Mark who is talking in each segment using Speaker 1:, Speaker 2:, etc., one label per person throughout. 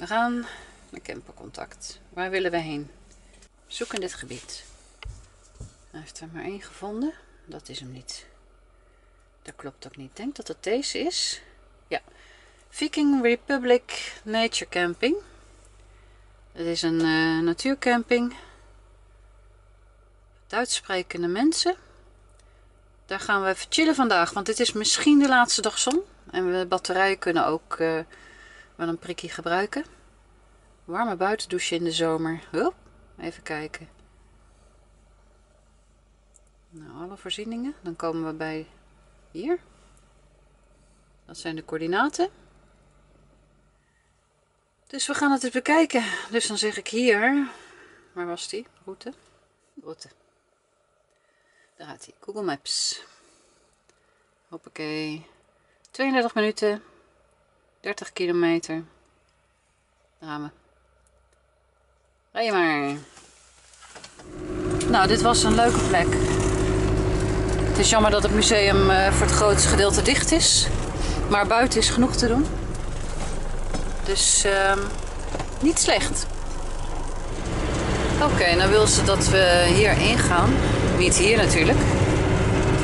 Speaker 1: We gaan naar campercontact. Waar willen we heen? Zoek in dit gebied. Hij heeft er maar één gevonden. Dat is hem niet. Dat klopt ook niet. Ik denk dat het deze is. Ja. Viking Republic Nature Camping. Het is een uh, natuurcamping. Duits sprekende mensen. Daar gaan we even chillen vandaag. Want dit is misschien de laatste dag zon. En we batterijen kunnen ook uh, wel een prikje gebruiken. Warme buitendouche in de zomer. Hup, even kijken. Nou, alle voorzieningen. Dan komen we bij hier. Dat zijn de coördinaten. Dus we gaan het eens bekijken. Dus dan zeg ik hier. Waar was die? Route. Route. Daar gaat hij. Google Maps. Hoppakee. 32 minuten. 30 kilometer. Daar gaan we. Rij maar. Nou, dit was een leuke plek. Het is jammer dat het museum uh, voor het grootste gedeelte dicht is. Maar buiten is genoeg te doen. Dus uh, niet slecht. Oké, nou wil ze dat we hier ingaan. Niet hier natuurlijk.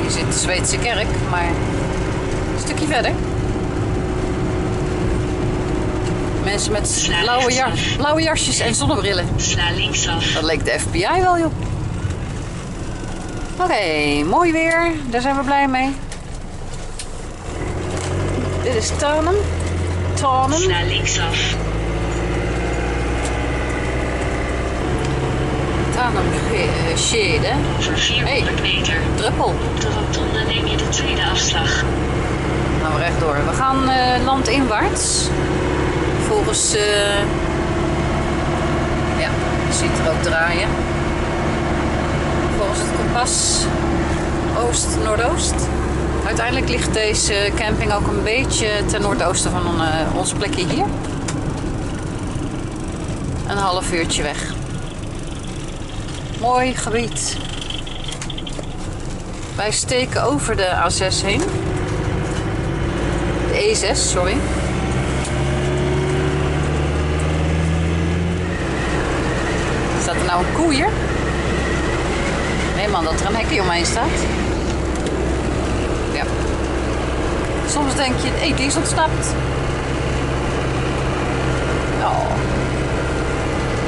Speaker 1: Hier zit de Zweedse kerk, maar een stukje verder. Mensen met blauwe, blauwe jasjes en zonnebrillen.
Speaker 2: Sla linksaf.
Speaker 1: Dat leek de FBI wel, joh. Oké, mooi weer. Daar zijn we blij mee. Dit is Tanem. Tanem.
Speaker 2: Sla linksaf.
Speaker 1: Tanem Schede.
Speaker 2: Over 400 hey, meter.
Speaker 1: Druppel.
Speaker 2: De rotonde neem je de tweede afslag.
Speaker 1: Nou, rechtdoor. We gaan uh, landinwaarts. Volgens... Uh, ja, je ziet er ook draaien. Volgens het kompas oost-noordoost. Uiteindelijk ligt deze camping ook een beetje ten noordoosten van uh, ons plekje hier. Een half uurtje weg. Mooi gebied. Wij steken over de A6 heen. De E6, sorry. Staat er nou een koe hier? Nee man, dat er een hekje omheen staat. Ja. Soms denk je, hé, hey, die is ontsnapt. Oh.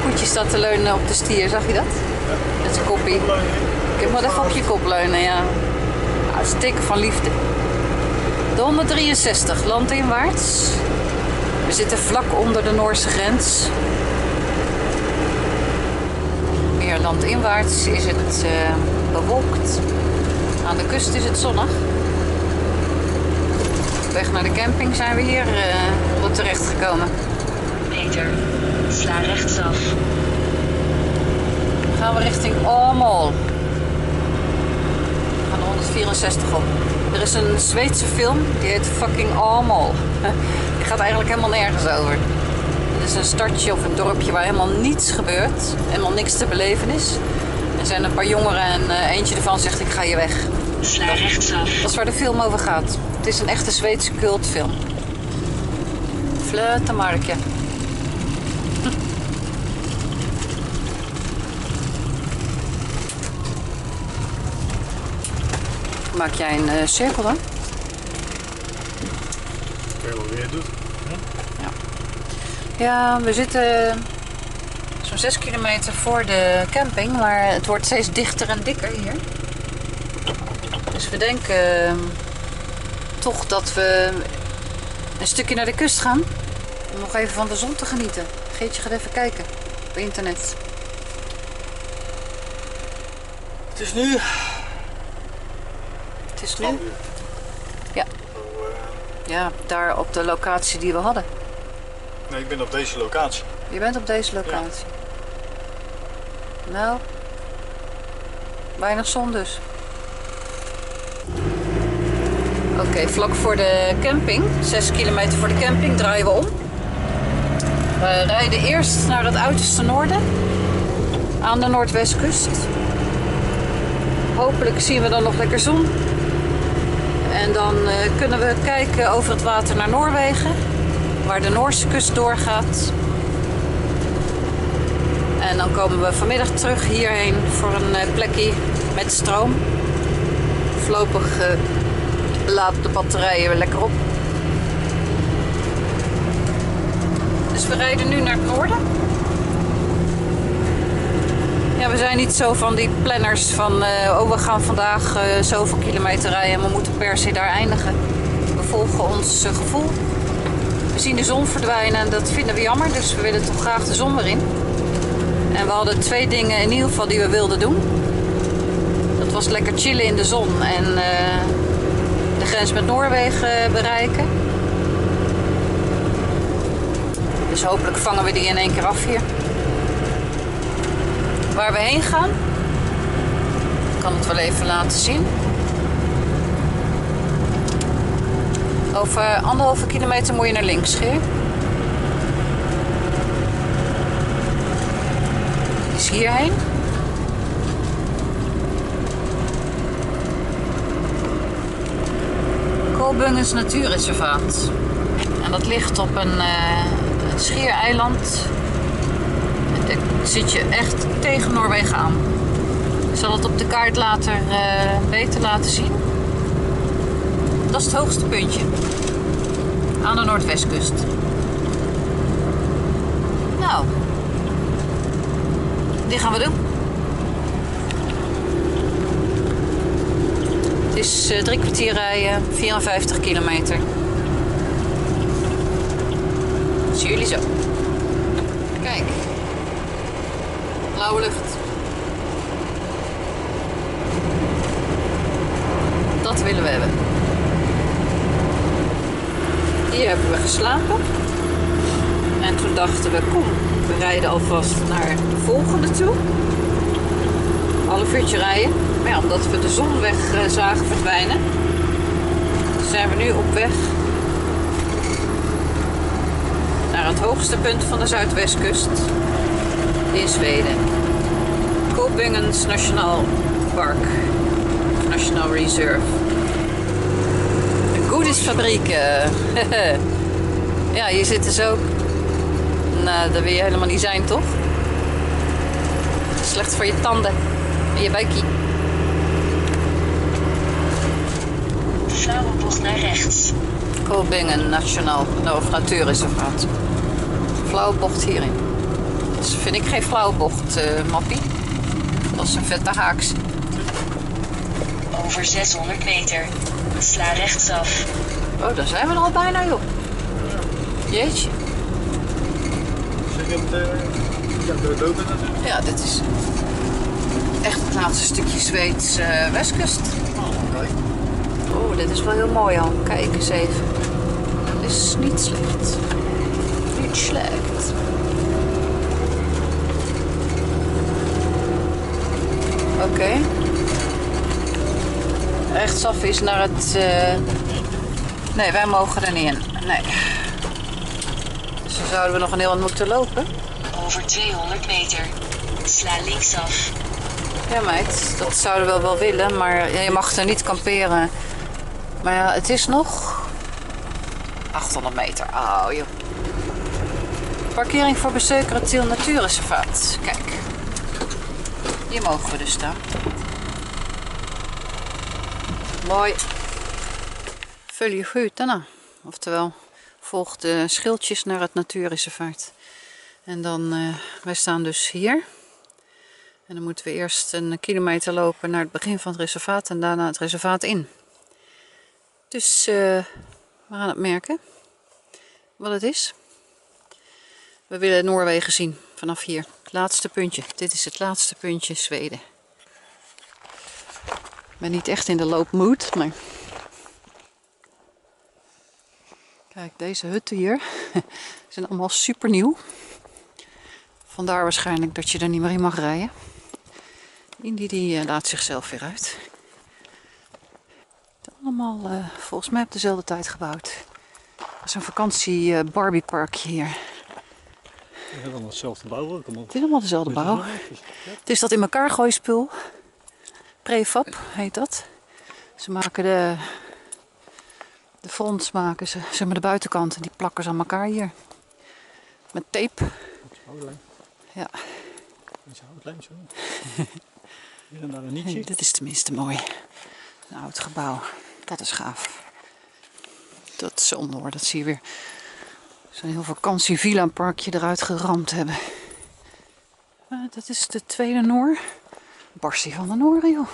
Speaker 1: Koetje staat te leunen op de stier, zag je dat? Ja. Dat is een koppie. Ik heb maar even op je kop leunen, ja. Nou, van liefde. De 163, landinwaarts. We zitten vlak onder de Noorse grens. Landinwaarts is het uh, bewolkt. Aan de kust is het zonnig. Op weg naar de camping zijn we hier uh, op terecht gekomen.
Speaker 2: Meter, sla rechtsaf.
Speaker 1: Dan gaan we richting Åmål. We gaan de 164 op. Er is een Zweedse film, die heet fucking Åmål. Die gaat eigenlijk helemaal nergens over. Is een stadje of een dorpje waar helemaal niets gebeurt. Helemaal niks te beleven is. Er zijn een paar jongeren en uh, eentje ervan zegt ik ga hier weg. Dat is waar de film over gaat. Het is een echte Zweedse cultfilm. Flötemarken. Maak jij een uh, cirkel dan?
Speaker 3: Kun je wel weer doen.
Speaker 1: Ja. Ja, we zitten zo'n 6 kilometer voor de camping, maar het wordt steeds dichter en dikker hier. Dus we denken uh, toch dat we een stukje naar de kust gaan. Om nog even van de zon te genieten. Geetje gaat even kijken op internet.
Speaker 3: Het is nu
Speaker 1: het is nu? Ja. Ja, daar op de locatie die we hadden.
Speaker 3: Nee, ik ben op deze locatie.
Speaker 1: Je bent op deze locatie? Ja. Nou, weinig zon dus. Oké, okay, vlak voor de camping, 6 kilometer voor de camping, draaien we om. We rijden eerst naar het uiterste noorden, aan de noordwestkust. Hopelijk zien we dan nog lekker zon. En dan uh, kunnen we kijken over het water naar Noorwegen, waar de Noorse kust doorgaat. En dan komen we vanmiddag terug hierheen voor een eh, plekje met stroom. Voorlopig eh, laden de batterijen weer lekker op. Dus we rijden nu naar het noorden. Ja, we zijn niet zo van die planners van, eh, oh we gaan vandaag zoveel kilometer rijden en we moeten per se daar eindigen. We volgen ons gevoel. We zien de zon verdwijnen en dat vinden we jammer, dus we willen toch graag de zon weer in. En we hadden twee dingen in ieder geval die we wilden doen. Dat was lekker chillen in de zon en eh, de grens met Noorwegen bereiken. Dus hopelijk vangen we die in één keer af hier. Waar we heen gaan, ik kan het wel even laten zien. Over anderhalve kilometer moet je naar links, Geer. is hierheen. Kolbungens Natuurreservaat. En dat ligt op een, eh, schiereiland. Daar zit je echt tegen Noorwegen aan. Ik zal het op de kaart later eh, beter laten zien. Dat is het hoogste puntje. Aan de Noordwestkust. Nou, die gaan we doen. Het is eh, drie kwartier rijden, 54 kilometer. Zie jullie zo. Kijk. Blauwe lucht. Dat willen we hebben. Hier hebben we geslapen. En toen dachten we, kom, we rijden alvast naar de volgende toe. Half uurtje rijden. Maar ja, omdat we de zon weg eh, zagen verdwijnen, zijn we nu op weg naar het hoogste punt van de Zuidwestkust in Zweden. Kolbingens Nationaal Park. National Reserve. Goedisfabriek. eh. ja, hier zitten ze ook. Nou, dat wil je helemaal niet zijn, toch? Slecht voor je tanden en je buikje.
Speaker 2: Flauwe bocht naar rechts.
Speaker 1: Kolbingen Nationaal of Natuurreservaat. Flauwe bocht hierin. Dat vind ik geen flauwe bocht, eh, Mappie. Dat is een vette haaks.
Speaker 2: Over 600 meter. Sla rechtsaf.
Speaker 1: Oh, daar zijn we er al bijna, joh. Jeetje.
Speaker 3: Zeg je meteen? Ja, de lopen natuurlijk.
Speaker 1: Ja, dit is echt het laatste stukje Zweeds eh, westkust.
Speaker 3: Oké.
Speaker 1: Oh, dit is wel heel mooi al. Kijk eens even. Dit is niet slecht. Niet slecht. Oké. Rechtsaf is naar het... eh, Nee, wij mogen er niet in. Nee. Dus dan zouden we nog een heel eind moeten lopen.
Speaker 2: Over 200 meter. Sla linksaf.
Speaker 1: Ja, meid, dat zouden we wel willen, maar je mag er niet kamperen. Maar ja, het is nog 800 meter. Oh, joh. Parkering voor bezoeker Tiel Natuurreservaat. Kijk. Hier mogen we dus staan. Mooi. Vul je daarna. Oftewel, volg de schildjes naar het natuurreservaat. En dan, eh, wij staan dus hier. En dan moeten we eerst een kilometer lopen naar het begin van het reservaat en daarna het reservaat in. Dus eh, we gaan het merken wat het is. We willen Noorwegen zien vanaf hier. Het laatste puntje. Dit is het laatste puntje Zweden. Ik ben niet echt in de loopmood, maar... Kijk, deze hutten hier zijn allemaal super nieuw. Vandaar waarschijnlijk dat je er niet meer in mag rijden. Indy die eh, laat zichzelf weer uit. Het is allemaal eh, volgens mij op dezelfde tijd gebouwd. Dat is een vakantie eh, Barbieparkje hier.
Speaker 3: We hebben dan hetzelfde bouw allemaal.
Speaker 1: Het is allemaal dezelfde bouw. Het is dat in elkaar gooien spul. Prefab heet dat. Ze maken de, de front maken ze, zeg maar de buitenkant, en die plakken ze aan elkaar hier. Met tape. Ja.
Speaker 3: Iets houtlijns hoor. Hier en daar een nietje.
Speaker 1: dit is tenminste mooi. Een oud gebouw. Dat is gaaf. Dat is zonde hoor, dat zie je weer. Zo'n heel vakantievilla parkje eruit geramd hebben. Eh, dat is de tweede Noor. Barstie van de Nooren joh.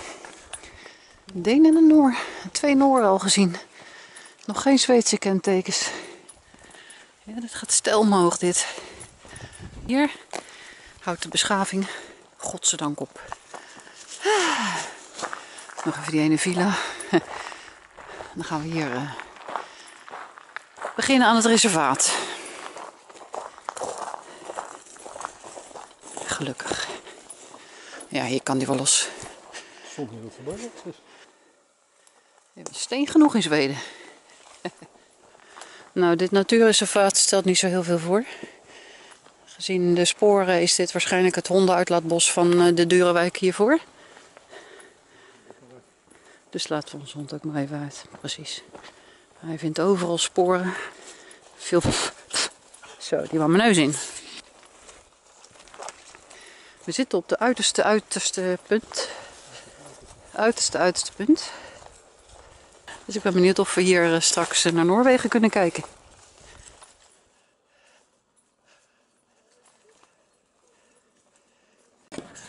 Speaker 1: Een Deen en een Noor. Twee Nooren al gezien. Nog geen Zweedse kentekens. Ja, dit gaat stijl omhoog dit. Hier houdt de beschaving godzijdank op. Ah. Nog even die ene villa. Dan gaan we hier eh, beginnen aan het reservaat. Gelukkig. Ja, hier kan die wel los.
Speaker 3: Stond niet. Dus.
Speaker 1: Hebben steen genoeg in Zweden. nou, dit natuurreservaat stelt niet zo heel veel voor. Gezien de sporen is dit waarschijnlijk het hondenuitlaatbos van eh, de Durenwijk hiervoor. Dus laten we onze hond ook maar even uit. Precies. Hij vindt overal sporen. Veel. Zo, die kwam mijn neus in. We zitten op de uiterste, uiterste punt. Uiterste, uiterste punt. Dus ik ben benieuwd of we hier eh, straks eh, naar Noorwegen kunnen kijken.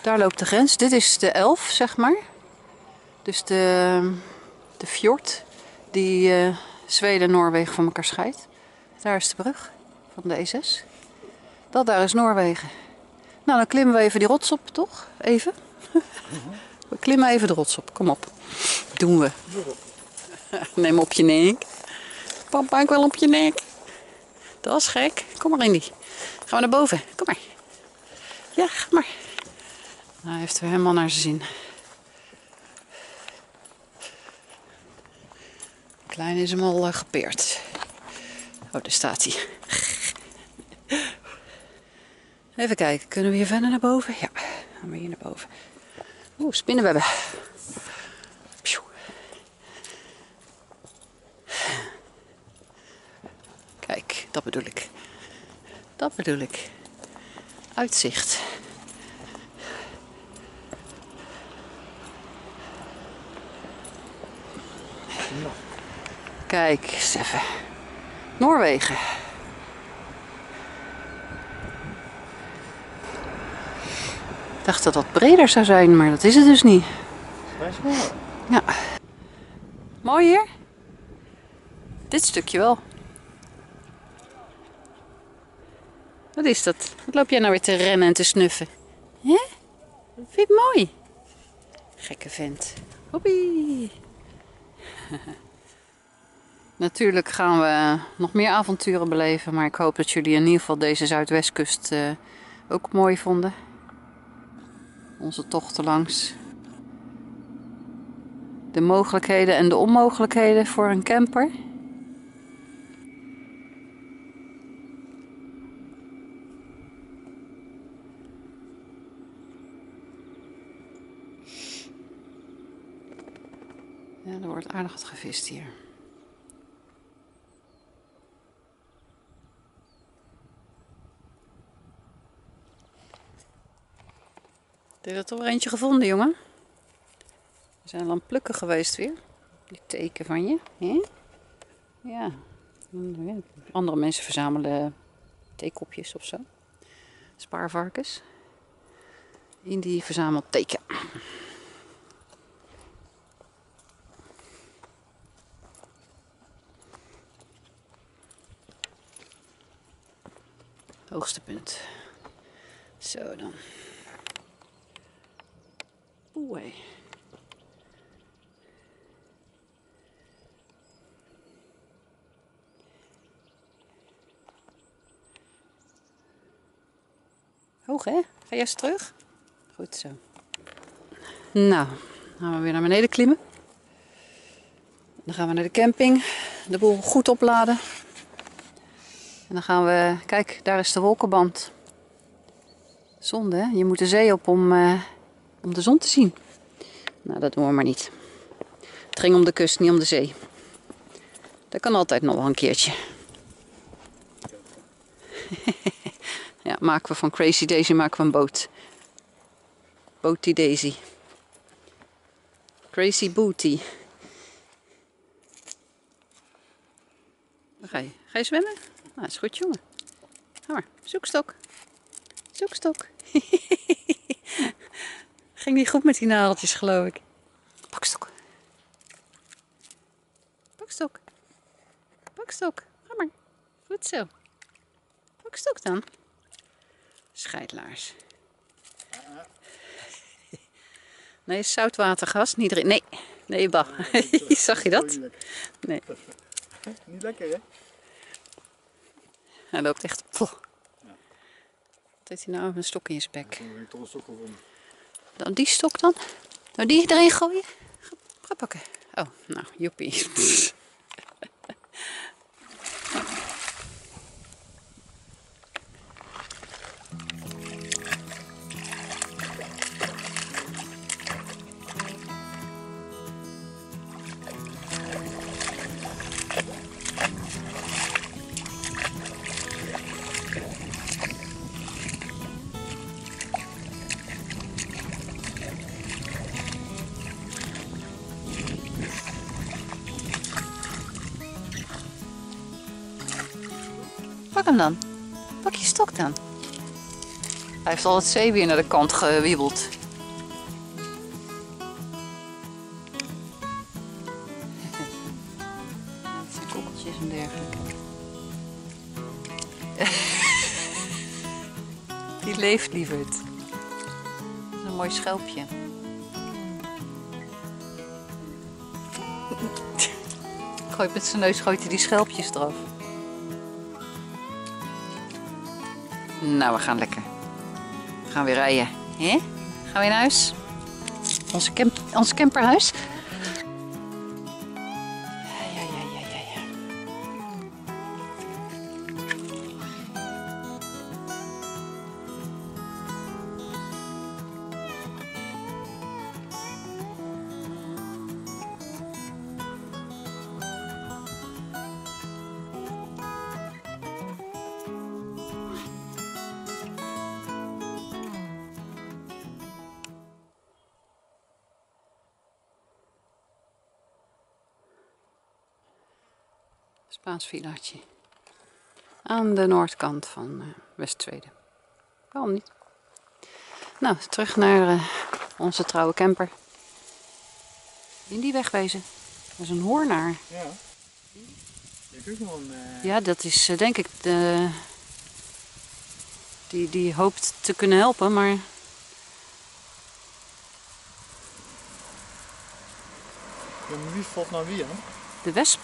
Speaker 1: Daar loopt de grens. Dit is de elf, zeg maar. Dus de, de fjord die eh, Zweden en Noorwegen van elkaar scheidt. Daar is de brug van de E6. Dat daar is Noorwegen. Nou, dan klimmen we even die rots op, toch? Even. We klimmen even de rots op. Kom op. Doen we. Neem op je nek. Papa, ik wil op je nek. Dat is gek. Kom maar, Indy. Gaan we naar boven. Kom maar. Ja, ga maar. Nou, hij heeft er helemaal naar zijn zin. Klein is hem al eh, gepeerd. Oh, daar staat hij. Even kijken, kunnen we hier verder naar boven? Ja, gaan we hier naar boven. Oeh, spinnenwebben. Kijk, dat bedoel ik. Dat bedoel ik. Uitzicht. Kijk eens even. Noorwegen. Dacht dat dat breder zou zijn, maar dat is het dus niet. Ja. Mooi hier? Dit stukje wel. Wat is dat? Wat loop jij nou weer te rennen en te snuffen? Hè? Vind je het mooi? Gekke vent. Hoppie. Natuurlijk gaan we nog meer avonturen beleven, maar ik hoop dat jullie in ieder geval deze Zuidwestkust eh, ook mooi vonden. Onze tochten langs. De mogelijkheden en de onmogelijkheden voor een camper. Ja, er wordt aardig wat gevist hier. Heb je er toch weer eentje gevonden, jongen? We zijn al aan plukken geweest weer. Die teken van je. hè? Ja. Andere mensen verzamelen theekopjes of zo. Spaarvarkens. In die verzamelt teken. Hoogste punt. Zo dan. Hoog hè? Ga jij eens terug? Goed zo. Nou, gaan we weer naar beneden klimmen. Dan gaan we naar de camping. De boel goed opladen. En dan gaan we... Kijk, daar is de wolkenband. Zonde hè? Je moet de zee op om, eh, om de zon te zien. Nou, dat doen we maar niet. Het ging om de kust, niet om de zee. Dat kan altijd nog wel een keertje. ja, maken we van Crazy Daisy maken we een boot. Booty Daisy. Crazy Booty. Ga je? Ga je zwemmen? Nou, is goed jongen. Ga maar, zoekstok. Zoekstok. Ging niet goed met die naaldjes geloof ik. Pakstok. Pakstok. Pakstok. Ga maar. Goed zo. Pakstok dan. Scheidlaars. Nee, zoutwatergas. Niet erin. Nee. Nee, bah. Zag je dat? Nee.
Speaker 3: Niet lekker, hè?
Speaker 1: Hij loopt echt. Wat heeft hij nou een stok in je bek?
Speaker 3: Dan heb ik toch een stok gevonden.
Speaker 1: Dan die stok dan? Nou, die erin gooien? Ga pakken. Oh, nou, joepie. hem dan. Pak je stok dan. Hij heeft al het zeewier naar de kant gewiebeld. Het zijn en dergelijke. Die leeft, lieverd. Dat is een mooi schelpje. Gooit met zijn neus gooit hij die schelpjes eraf. Nou, we gaan lekker. We gaan weer rijden. Hè? Gaan we naar huis? Onze ons camperhuis? Spaans villaatje. Aan de noordkant van eh West-Zweden. Waarom niet? Nou, terug naar eh, onze trouwe camper. In die wegwezen. Dat is een hoornaar.
Speaker 3: Ja. Een... eh,
Speaker 1: Ja, dat is denk ik de... Die, die hoopt te kunnen helpen, maar
Speaker 3: Ja, maar wie valt nou wie
Speaker 1: de wesp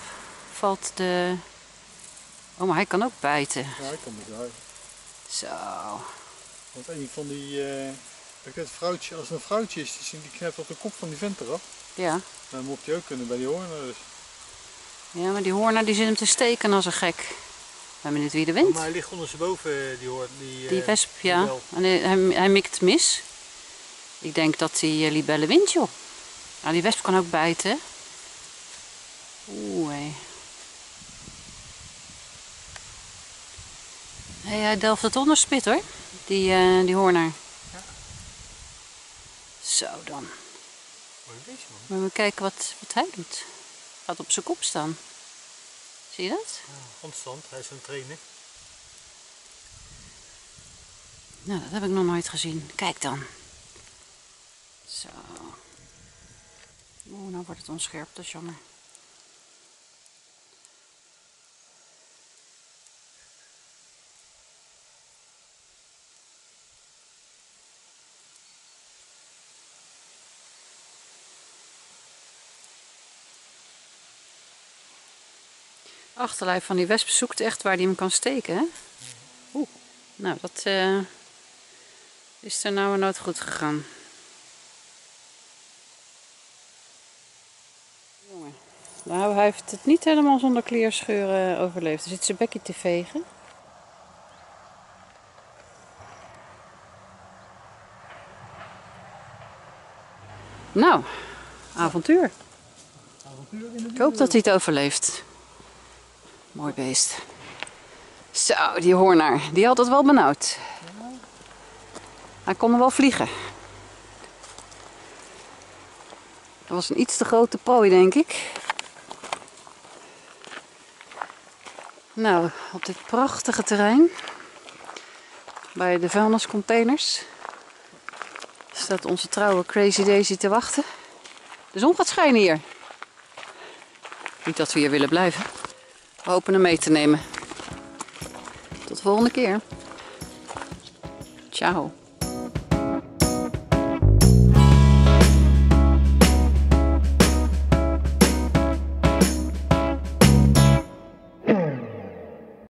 Speaker 1: valt de... Oh, maar hij kan ook bijten.
Speaker 3: Ja, ik kan uit.
Speaker 1: Zo.
Speaker 3: Want een van die... eh het vrouwtje, als het een vrouwtje is, die, die knipt op de kop van die vent eraf.
Speaker 1: Ja.
Speaker 3: Dan moet hij ook kunnen bij die hoornen. Dus.
Speaker 1: Ja, maar die hoornaar die zit hem te steken als een gek. Ben benieuwd wie er wint.
Speaker 3: Maar hij ligt ondersteboven, die hoorn. Die,
Speaker 1: Die
Speaker 3: eh,
Speaker 1: wesp, ja. En hij, hij, hij mikt mis. Ik denk dat die eh, libelle wint, joh. Nou, die wesp kan ook bijten. Oeh, hé. Hey, hij delft het onderspit, hoor. Die, eh die hoornaar. Zo dan.
Speaker 3: Mooi beestje, man.
Speaker 1: Maar we kijken wat, wat hij doet. Gaat op zijn kop staan. Zie je dat?
Speaker 3: Handstand, hij is aan het trainen.
Speaker 1: Nou, dat heb ik nog nooit gezien. Kijk dan. Zo. Oeh, nou wordt het onscherp, dat is jammer. Achterlijf van die wesp zoekt echt waar hij hem kan steken, hè? Oeh, nou dat eh, is er nou nooit goed gegaan. Jongen. Nou, hij heeft het niet helemaal zonder kleerscheuren overleefd. Er zit zijn bekje te vegen. Nou, avontuur.
Speaker 3: Avontuur in de
Speaker 1: Ik hoop dat hij het overleeft. Mooi beest. Zo, die hoornaar. Die had het wel benauwd. Hij kon er wel vliegen. Dat was een iets te grote prooi, denk ik. Nou, op dit prachtige terrein bij de vuilniscontainers staat onze trouwe Crazy Daisy te wachten. De zon gaat schijnen hier. Niet dat we hier willen blijven. Hopen hem mee te nemen. Tot de volgende keer. Ciao.